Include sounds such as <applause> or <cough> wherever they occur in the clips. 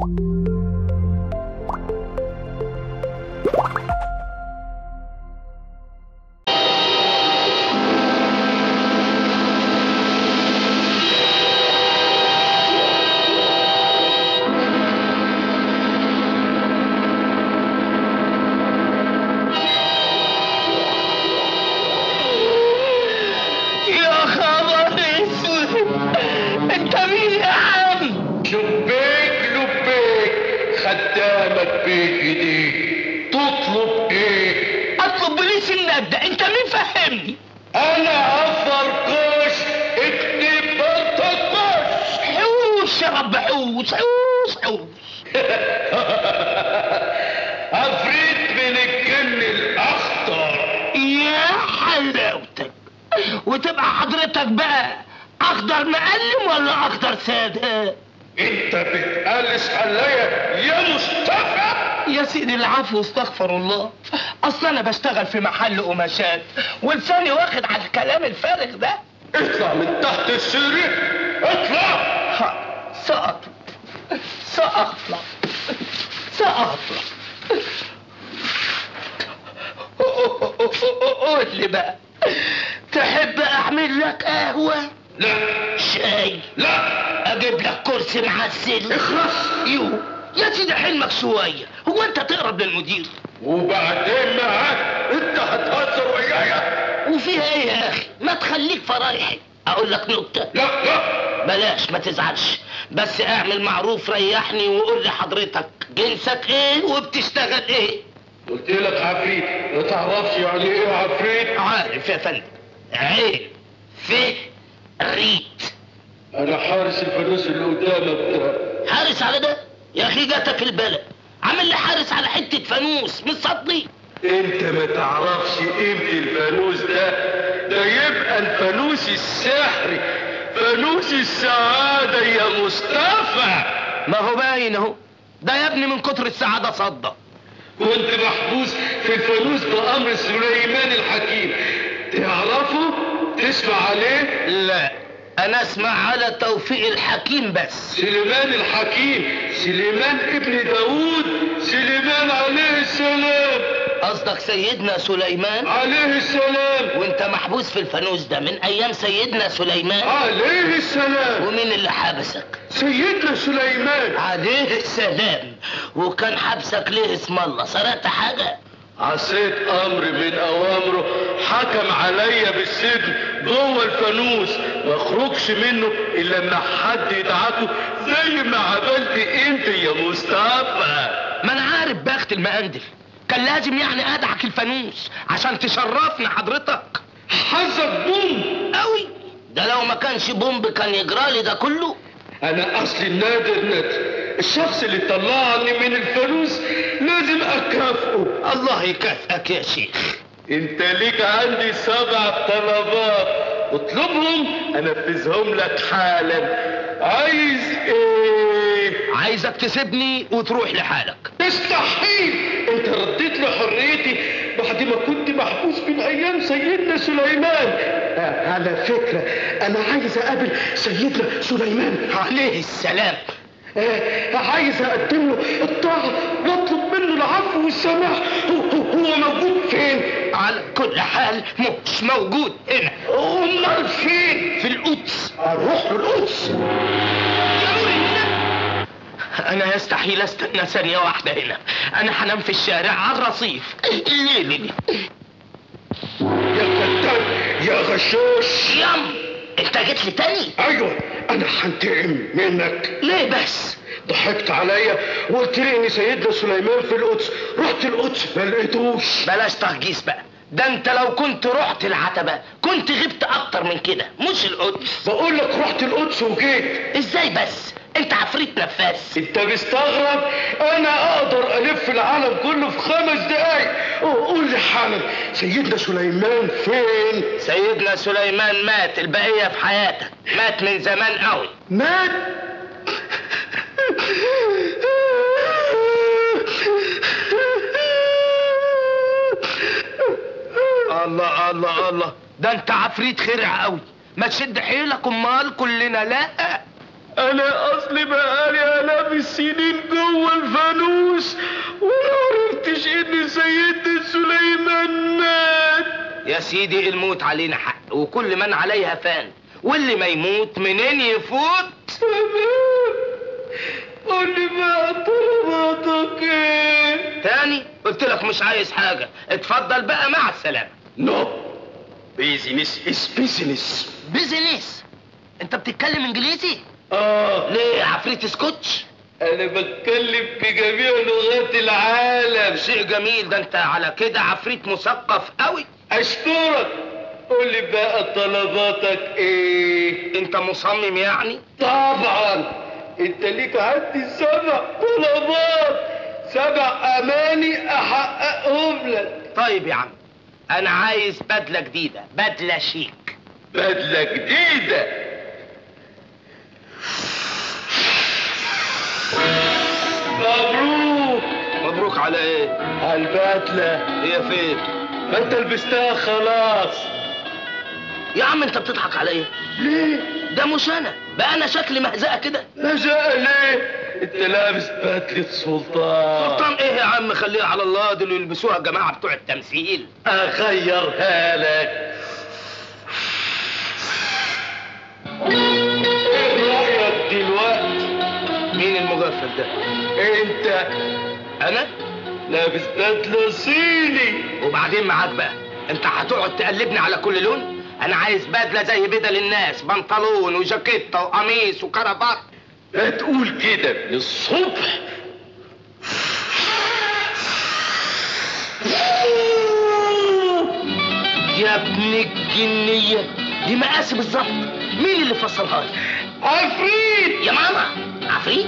يا حضرتك بقى أخضر مقلم ولا أخضر سادة؟ انت بتقلس عليا يا مصطفى. يا سيدي العفو استغفر الله. أصل أنا بشتغل في محل قماشات ولساني واخد على الكلام الفارغ ده. اطلع من تحت السرير اطلع. ها، سأطلع. سأطلع. سأطلع. قول لي بقى. تحب أعمل لك قهوة؟ لا. شاي؟ لا. أجيب لك كرسي معسل اخلص. يو. يا سيدي حلمك شوية. هو أنت تقرب للمدير؟ وبعدين معاك انت هتهزر ويايا وفيها إيه يا أخي؟ ما تخليك فرايحي. أقول لك نكتة لا لا. بلاش ما تزعلش. بس اعمل معروف ريحني وقول لي حضرتك جنسك إيه وبتشتغل إيه؟ قلت لك عفريت. ما تعرفش يعني إيه عفريت؟ عارف يا فندم. عين في ريت. أنا حارس الفانوس اللي قدامك ده. حارس على ده؟ يا أخي جاتك البلد. عامل لي حارس على حتة فانوس. مش صدقني أنت ما تعرفش قيمة الفانوس ده. ده يبقى الفانوس السحري. فانوس السعادة يا مصطفى. ما هو باين أهو. ده يا ابني من كتر السعادة صدق. كنت محبوس في الفانوس بأمر سليمان الحكيم. تعرفه تسمع عليه؟ لا أنا أسمع على توفيق الحكيم بس. سليمان الحكيم سليمان ابن داوود سليمان عليه السلام. قصدك سيدنا سليمان؟ عليه السلام. وأنت محبوس في الفانوس ده من أيام سيدنا سليمان؟ عليه السلام. ومين اللي حبسك سيدنا سليمان. عليه السلام. وكان حبسك ليه اسم الله؟ سرقت حاجة؟ عصيت أمر من أوامره حكم عليا بالسجن جوه الفانوس ما اخرجش منه إلا لما حد يدعكه زي ما عملت أنت يا مصطفى. ما أنا عارف بخت المقندل كان لازم يعني أدعك الفانوس عشان تشرفني حضرتك. حظك بوم. قوي ده لو ما كانش بومب كان يجرالي ده كله. أنا أصلي النادر نادر الشخص اللي طلعني من الفانوس لازم أكافئه. الله يكافئك يا شيخ. انت ليك عندي سبع طلبات اطلبهم أنفذهم لك حالا. عايز إيه؟ عايزك تسيبني وتروح لحالك. مستحيل انت رديت لي حريتي بعد ما كنت محبوس من أيام سيدنا سليمان. آه على فكرة أنا عايز أقابل سيدنا سليمان. عليه السلام. عايز أقدم له الطاعة واطلب منه العفو والسماح. هو, هو, موجود فين؟ على كل حال مش موجود هنا. امال فين؟ في القدس. أروح له القدس. أنا يستحيل أستنى ثانية واحدة هنا. أنا هنام في الشارع على الرصيف. ليه ليه يا كذاب يا غشاش يم انت جيت لي تاني؟ أيوه أنا هنتقم منك. ليه بس؟ ضحكت عليا وقلت لي إن سيدنا سليمان في القدس. رحت القدس ما لقيتوش. بلاش تهجيس بقى. ده انت لو كنت رحت العتبة كنت غبت أكتر من كده مش القدس. بقول لك رحت القدس وجيت. إزاي بس؟ انت عفريت نفاس. انت مستغرب؟ أنا أقدر ألف العالم كله في خمس دقايق. قول لي حالا سيدنا سليمان فين؟ سيدنا سليمان مات البقية في حياتك. مات من زمان قوي. مات؟ الله الله الله. ده انت عفريت خرع قوي. ما تشد حيلك امال كلنا. لا. أنا أصلي بقالي آلاف السنين جوه الفانوس وما عرفتش إن سيدنا سليمان مات. يا سيدي الموت علينا حق وكل من عليها فان. واللي ما يموت منين يفوت؟ تمام. قول بقى طلباتك إيه؟ تاني؟ قلت لك مش عايز حاجة. اتفضل بقى مع السلامة. No business is business business انت بتتكلم انجليزي؟ آه ليه؟ عفريت سكوتش؟ أنا بتكلم بجميع لغات العالم. شيء جميل. ده انت على كده عفريت مثقف قوي. أشكرك. قول لي بقى طلباتك إيه؟ انت مصمم يعني؟ طبعا. انت ليك عندي سبع طلبات. سبع أماني أحققهم لك. طيب يا عم. أنا عايز بدلة جديدة بدلة شيك. بدلة جديدة؟ مبروك. مبروك على إيه؟ على البدلة. هي فين؟ ما أنت لبستها خلاص. يا عم انت بتضحك عليا ليه؟ ده مش أنا بقى أنا شكلي مهزقه كده. لجأ ليه؟ انت لابس بدلة سلطان. سلطان إيه يا عم؟ خليها على الله. دول يلبسوها الجماعة بتوع التمثيل. اغيرها لك. إيه رايك دلوقتي. مين المغفل ده؟ انت. أنا؟ لابس بدلة صيني. وبعدين معاك بقى. انت هتقعد تقلبني على كل لون؟ أنا عايز بدلة زي بدل الناس بنطلون وجاكيته وقميص وكرافات. لا تقول كده للصبح يا ابن الجنية دي مقاسي بالظبط. مين اللي فصلها لي؟ عفريت. يا ماما عفريت؟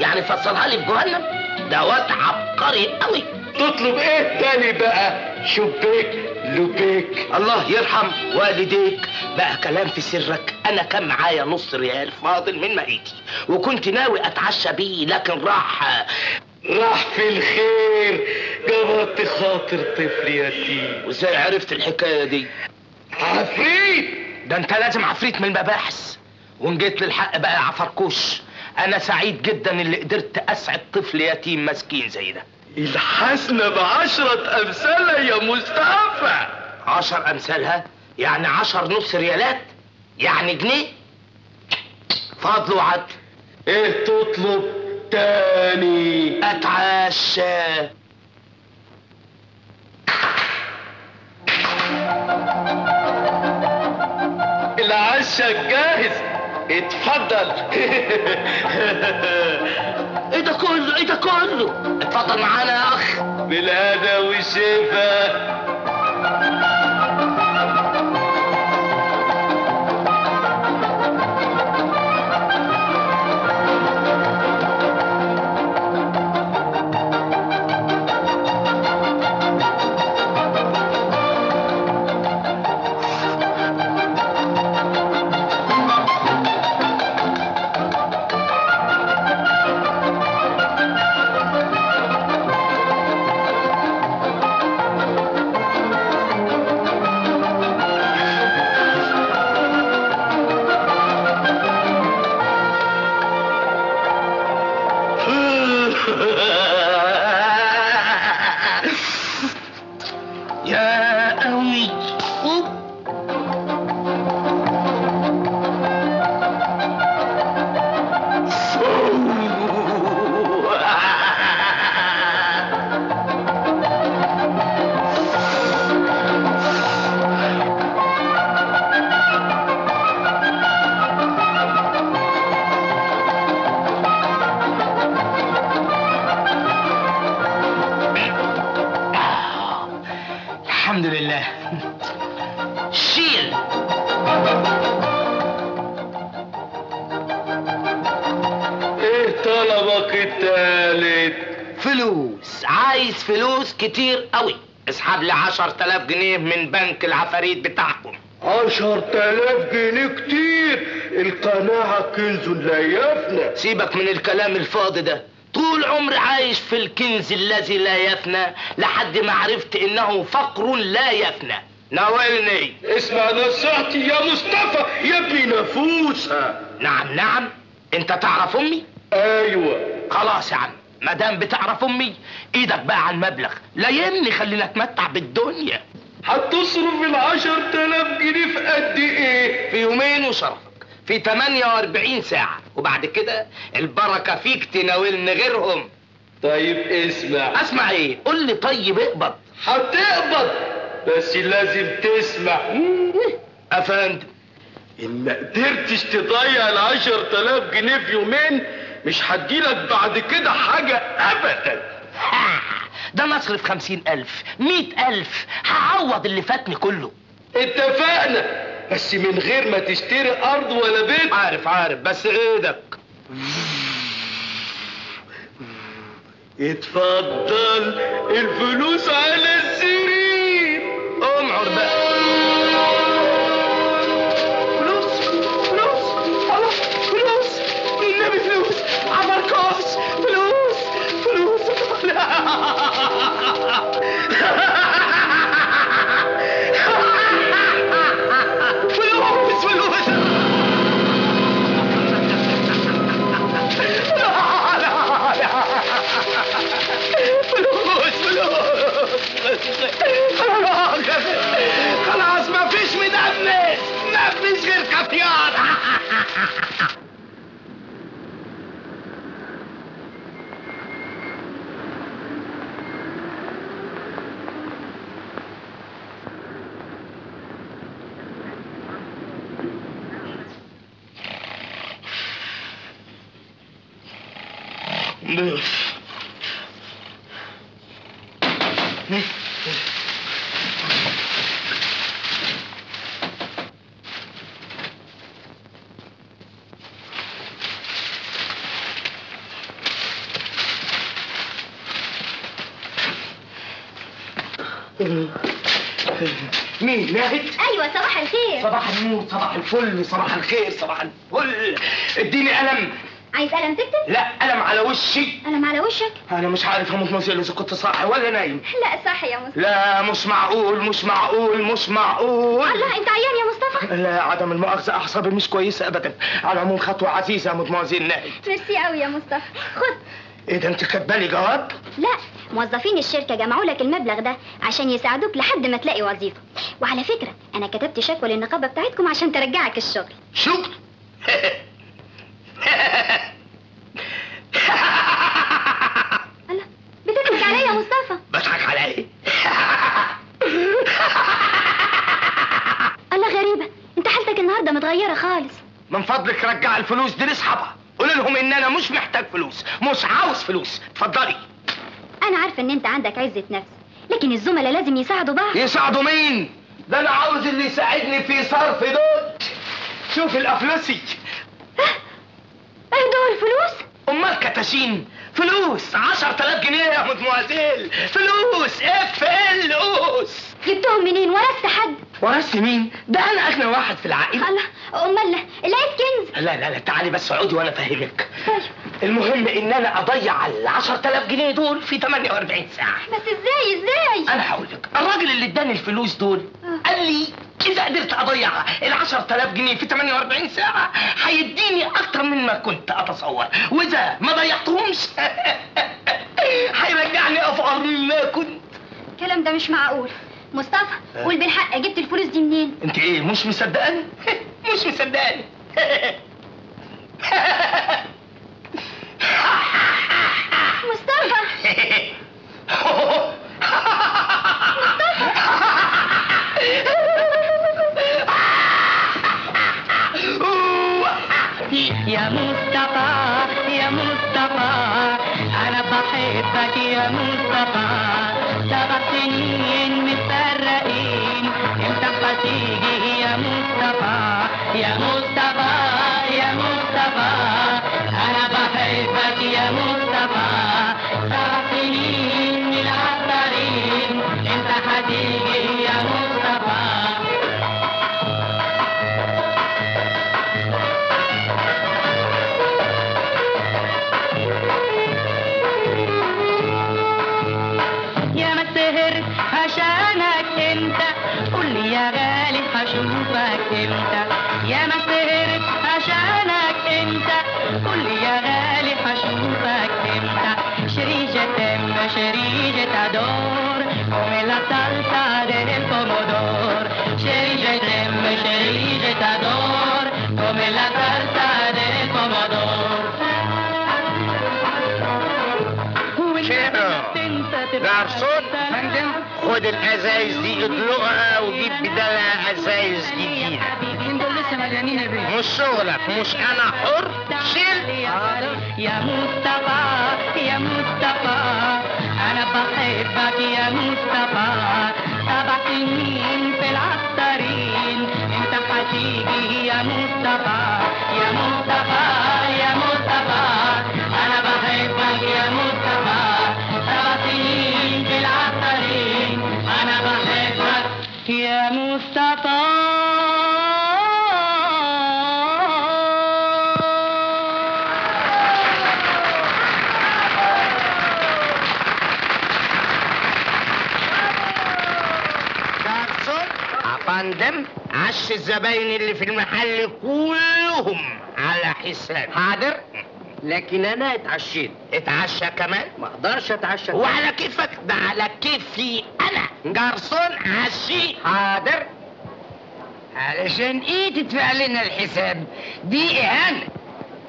يعني فصلها لي في جهنم؟ ده واد عبقري قوي. تطلب إيه تاني بقى؟ شبيك لبيك. الله يرحم والديك. بقى كلام في سرك. أنا كان معايا نص ريال فاضل من مقيتي. وكنت ناوي أتعشى بيه لكن راح. راح في الخير. جبرت خاطر طفل يتيم. وإزاي عرفت الحكاية دي؟ عفريت! ده أنت لازم عفريت من المباحث. وان جيت للحق بقى عفركوش. أنا سعيد جدا اللي قدرت أسعد طفل يتيم مسكين زي ده. الحسنة بعشرة أمثالها يا مصطفى. عشر أمثالها؟ يعني عشر نص ريالات؟ يعني جنيه؟ فضل وعدل إيه تطلب تاني؟ أتعشى. العشاء جاهز. اتفضل. <laughs> إيه ده كله إيه ده كله اتفضل معانا يا أخ. بالهنا والشفا. الحمد لله. شيل. إيه طلبك التالت؟ فلوس. عايز فلوس كتير قوي. اسحب لي عشر تلاف جنيه من بنك العفاريت بتاعكم. عشر تلاف جنيه كتير. القناعة كنز لا يفنى سيبك من الكلام الفاضي ده. طول عمري عايش في الكنز الذي لا يفنى لحد ما عرفت إنه فقر لا يفنى. ناولني. اسمع نصيحتي يا مصطفى يا ابني نفوسها نعم نعم. أنت تعرف أمي؟ أيوه. خلاص يا عم ما دام بتعرف أمي إيدك بقى على المبلغ. لا يهمني خلينا اتمتع بالدنيا. هتصرف العشر تلاف جنيه في قد إيه؟ في يومين وشرفك. في 48 ساعة. وبعد كده البركة فيك تناولني غيرهم. طيب اسمع. اسمع إيه؟ قول لي طيب اقبض. هتقبض بس لازم تسمع. <laughs> افندم إن ما قدرتش تضيع العشر تلاف جنيه في يومين مش هديلك بعد كده حاجة ابدا. <laughs> ده أنا اصرف خمسين ألف مئة ألف. هعوض اللي فاتني كله. اتفقنا. بس من غير ما تشتري أرض ولا بيت. عارف عارف بس إيدك. اتفضل الفلوس على السرير. أمعر بقى. مين ناهد أيوه صباح الخير. صباح النور صباح الفل صباح الخير صباح الفل. اديني قلم. عايز قلم تكتب؟ لا قلم على وشي. قلم على وشك؟ أنا مش عارف هموت نزل إذا كنت صاحي ولا نايم. لا صح يا مصطفى. لا مش معقول مش معقول مش معقول. الله أنت عيان يا مصطفى؟ لا عدم المؤاخذة أعصابي مش كويسة أبدا. على العموم خطوة عزيزة يا مدموزيل ناهد ميرسي قوي يا مصطفى. خد. إيه ده أنت كاتبالي جواب؟ لا موظفين الشركة جمعوا لك المبلغ ده عشان يساعدوك لحد ما تلاقي وظيفة. وعلى فكرة أنا كتبت شكوى للنقابة بتاعتكم عشان ترجعك الشغل. شكر <laughs> الله بتضحك عليا يا مصطفى بضحك على إيه؟ الله غريبه انت النهارده متغيرة خالص. من فضلك رجع الفلوس دي لأصحابها. قول لهم إن أنا مش محتاج فلوس مش عاوز فلوس. اتفضلي. أنا عارفة إن أنت عندك عزة نفس لكن الزملاء لازم يساعدوا بعض. يساعدوا مين؟ ده أنا عاوز اللي يساعدني في صرف دول. شوف الأفلوسي. إيه دول فلوس؟ أمال كتاشين فلوس. 10000 جنيه يا مدموزيل فلوس. إف إل أوس. جبتهم منين؟ ورثت حد. ورثت مين ده أنا أغنى واحد في العائلة. الله أمال لقيت كنز؟ لا لا لا تعالي بس اقعدي وأنا أفهمك. طيب. المهم إن أنا أضيع ال 10000 جنيه دول في 48 ساعة. بس إزاي إزاي؟ أنا هقول لك الراجل اللي اداني الفلوس دول آه. قال لي إذا قدرت أضيع ال 10000 جنيه في 48 ساعة هيديني أكتر مما كنت أتصور. وإذا ما ضيعتهمش <laughs> هيرجعني أفقر مما كنت. الكلام ده مش معقول. مصطفى قول بالحق جبت الفلوس دي منين؟ انت إيه مش مصدقاني؟ <laughs> مش مصدقاني. <laughs> انت قول لي يا غالي هشوفك امتى يا ما سهرت عشانك انت قول لي يا غالي هشوفك امتى شريجة تم شريجة ادور come la salsa del pomodoro شريجة تم شريجة ادور خد الازايز دي ادلقها وجيب بدالها ازايز جديده دول لسه مليانين يا مش شغلك مش أنا حر شيل يا مصطفى يا مصطفى أنا بحبك يا مصطفى سبع سنين في العطارين انت هتيجي يا مصطفى يا مصطفى الزباين اللي في المحل كلهم على حسابي حاضر. لكن أنا اتعشيت. اتعشى كمان؟ ما أقدرش أتعشى. وعلى كيفك؟ ده على كيفي أنا. جارسون عشي. حاضر. علشان إيه تدفع لنا الحساب؟ دي إهانة.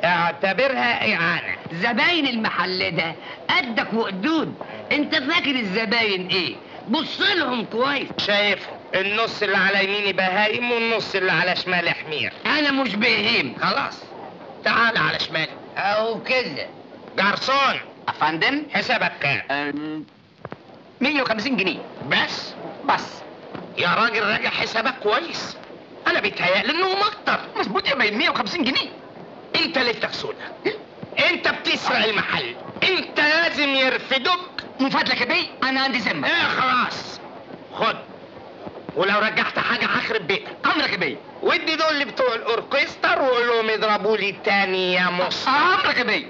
اعتبرها إعانة. زباين المحل ده قدك وقدود أنت فاكر الزباين إيه؟ بص لهم كويس. شايفهم. النص اللي على يميني بهايم والنص اللي على شمالي حمير. أنا مش بهيم خلاص تعال على شمالي أو كده جارسون. أفندم؟ حسابك كام؟ أم، 150 جنيه. بس؟ بس. يا راجل راجع حسابك كويس. أنا بيتهيألي انهم أكتر مظبوط يا بيه 150 جنيه. أنت اللي بتغسلها. أنت بتسرق المحل. أنت لازم يرفدوك. من فضلك يا بيه أنا عندي ذمه إيه خلاص. ولو رجعت حاجة هخرب بيتك. امرك يا بيه. ودي دول اللي بتوع الأوركستر وقول لهم يضربوا لي تاني يا مصر. امرك يا بيه.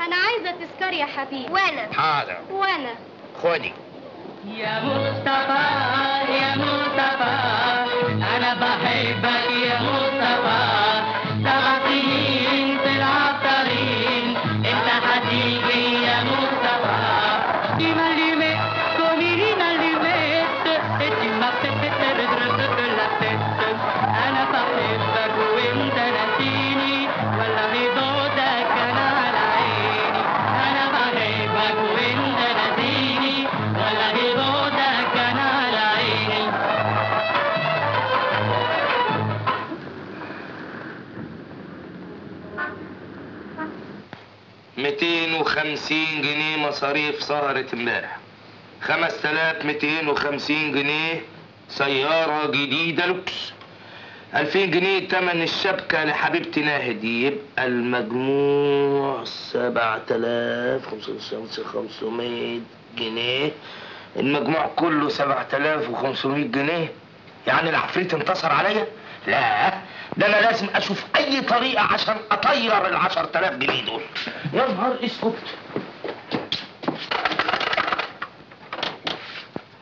أنا عايزة تذكار يا حبيبي. وأنا. حاضر. وأنا. خدي. يا مصطفى يا مصطفى أنا بحبك. وخمسين جنيه مصاريف سهرة امبارح. خمس تلاف ميتين وخمسين جنيه سيارة جديدة لوكس. ألفين جنيه تمن الشبكة لحبيبتي ناهد يبقى المجموع سبعة خمسة خمسمية جنيه. المجموع كله سبعة تلاف وخمسمية جنيه. يعني العفريت انتصر عليا؟ لا ده أنا لازم أشوف أي طريقة عشان أطير العشر تلاف جنيه دول؟ يا نهار أسود.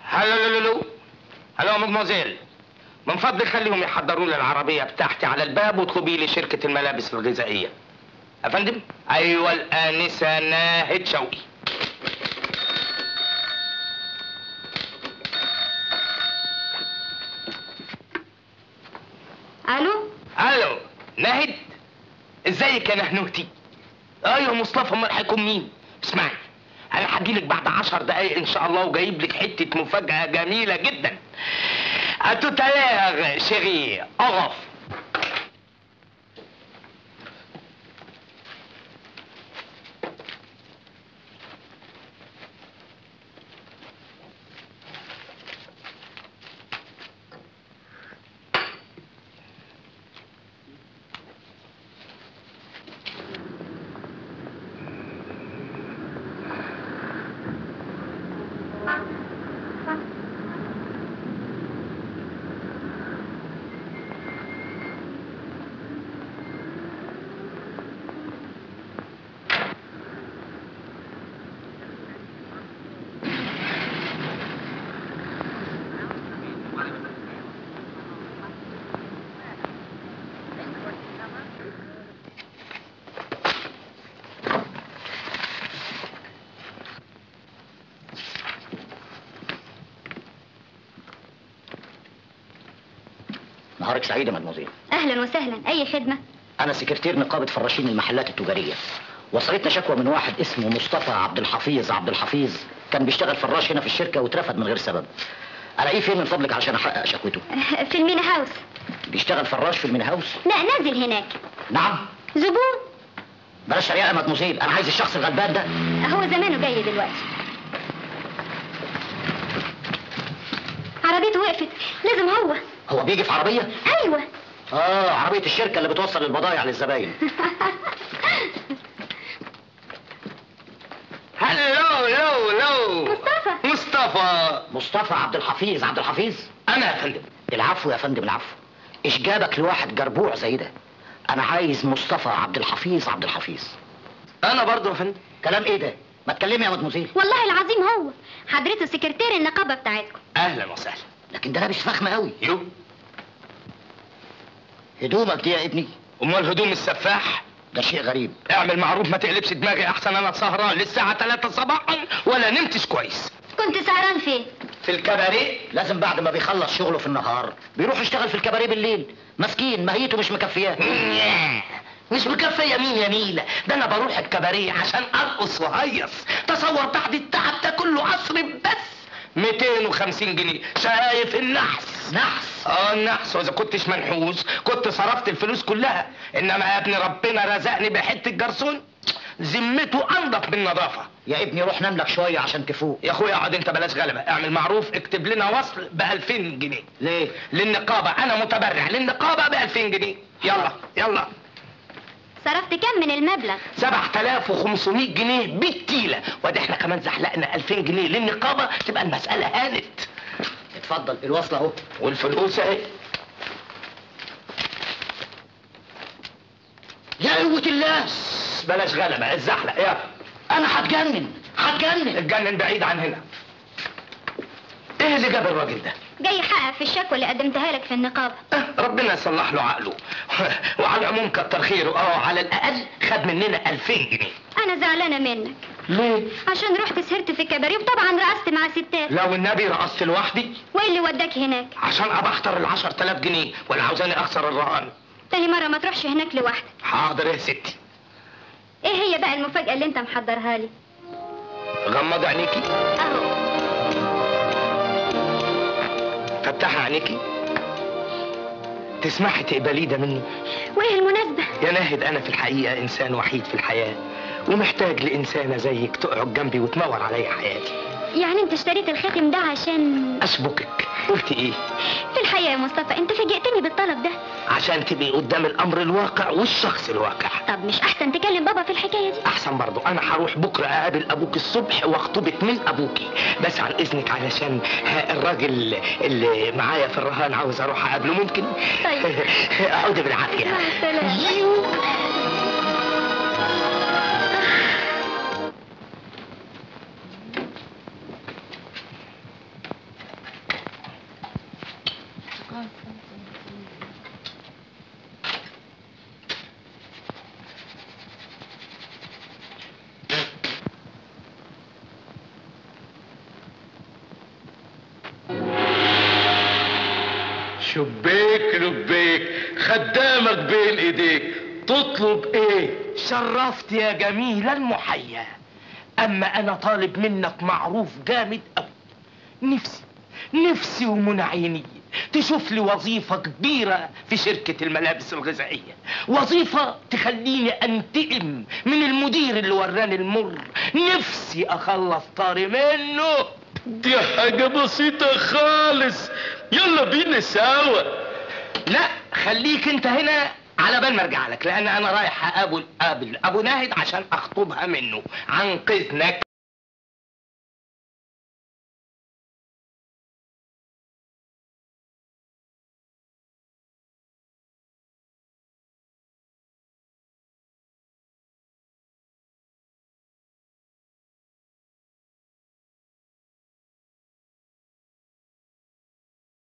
هلو هلو مدموزيل. من فضلك خليهم يحضروا لي العربية بتاعتي على الباب واطلبي لي شركة الملابس الغذائية. أفندم؟ أيوة الآنسة ناهد شوقي. ألو؟ ألو. ناهد إزيك يا نهنوتي؟ أيوه مصطفى أمال هيكون مين؟ اسمعي أنا هجيلك بعد عشر دقايق إن شاء الله وجايب لك حتة مفاجأة جميلة جدا. اتوتالير شيري أغف. نهارك سعيد يا مدموزيل أهلا وسهلا. أي خدمة؟ أنا سكرتير نقابة فراشين المحلات التجارية. وصلتنا شكوى من واحد اسمه مصطفى عبد الحفيظ عبد الحفيظ. كان بيشتغل فراش هنا في الشركة واترفد من غير سبب. ألاقيه فين من فضلك عشان أحقق شكوته؟ <laughs> في المينا هاوس. بيشتغل فراش في المين هاوس؟ لا نازل هناك. نعم. زبون. بلاش رياء مدموزيل أنا عايز الشخص الغلبان ده. هو زمانه جاي دلوقتي. عربيته وقفت. لازم هو. هو بيجي في عربية؟ أيوه. آه عربية الشركة اللي بتوصل البضايع للزباين. <laughs> هلو لو لو. مصطفى. مصطفى. مصطفى عبد الحفيظ عبد الحفيظ. أنا يا فندم. العفو يا فندم العفو. إيش جابك لواحد جربوع زي ده؟ أنا عايز مصطفى عبد الحفيظ عبد الحفيظ. أنا برضه يا فندم. كلام إيه ده؟ ما تكلمي يا مدموزيل. والله العظيم هو. حضرته سكرتير النقابة بتاعتكم. أهلا وسهلا. لكن ده لابس فخمه قوي. يو هدومك دي يا ابني. أمال هدوم السفاح؟ ده شيء غريب. اعمل معروف ما تقلبش دماغي أحسن أنا سهران للساعة 3 صباحا ولا نمتش كويس. كنت سهران فين؟ في الكباريه. لازم بعد ما بيخلص شغله في النهار بيروح يشتغل في الكباريه بالليل. مسكين ماهيته مش مكفياه. مش مكفية مين يا نيلة؟ ده أنا بروح الكباريه عشان أرقص وهيص تصور بعد التعب ده كله اصرف بس. 250 جنيه. شايف النحس. نحس. آه النحس. وإذا كنتش منحوس كنت صرفت الفلوس كلها. إنما يا ابني ربنا رزقني بحتة جرسون ذمته أنضف من نظافة. يا ابني روح نام لك شوية عشان تفوق. يا أخويا اقعد أنت بلاش غلبة. اعمل معروف اكتب لنا وصل ب 2000 جنيه. ليه؟ للنقابة. أنا متبرع. للنقابة ب 2000 جنيه. يلا يلا. صرفت كم من المبلغ؟ 7500 جنيه بالكيلة. وده إحنا كمان زحلقنا 2000 جنيه للنقابة. تبقى المسألة هانت. اتفضل الوصل اهو. والفلوس اهي. يا قوة الله بلاش غلبة الزحلق يا أنا هتجنن هتجنن. اتجنن بعيد عن هنا. إيه اللي جاب الراجل ده؟ جاي يحقق في الشكوى اللي قدمتها لك في النقابة. أه ربنا يصلح له عقله. <laughs> وعلى العموم كتر خيره. آه على الأقل خد مننا 2000 جنيه. أنا زعلانة منك. ليه؟ عشان رحت سهرت في الكباريه وطبعا رقصت مع ستات. لو النبي رقصت لوحدي؟ وإيه اللي وداك هناك؟ عشان ابختر ال 10000 جنيه ولا عاوزاني أخسر الرهان. تاني مرة ما تروحش هناك لوحدك. حاضر يا ستي. إيه هي بقى المفاجأة اللي أنت محضرها لي؟ غمض عينيكي. أهو. فتحي عينيكي تسمحي تقبلي ده مني؟ وإيه المناسبة؟ يا ناهد أنا في الحقيقة إنسان وحيد في الحياة ومحتاج لإنسانة زيك تقعد جنبي وتنور عليا حياتي. يعني انت اشتريت الخاتم ده عشان اشبكك قلت إيه؟ في الحقيقة يا مصطفى انت فاجئتني بالطلب ده. عشان تبقي قدام الأمر الواقع والشخص الواقع. طب مش أحسن تكلم بابا في الحكاية دي؟ أحسن برضو. أنا هروح بكرة أقابل أبوك الصبح وأخطبك من أبوكي. بس عن إذنك علشان الراجل اللي معايا في الرهان عاوز أروح أقابله ممكن؟ طيب. <laughs> اقعدي بالعافية. مع السلامة. <laughs> <laughs> إيه شرفت يا جميل المحيا أما أنا طالب منك معروف جامد قوي نفسي نفسي ومن عيني تشوف لي وظيفة كبيرة في شركة الملابس الغذائية. وظيفة تخليني أنتقم من المدير اللي وراني المر. نفسي أخلص طاري منه. دي حاجة بسيطة خالص. يلا بينا سوا. لا خليك أنت هنا. على بال ما ارجع لك لأن أنا رايح أقابل قابل أبو ناهد عشان أخطبها منه عن اذنك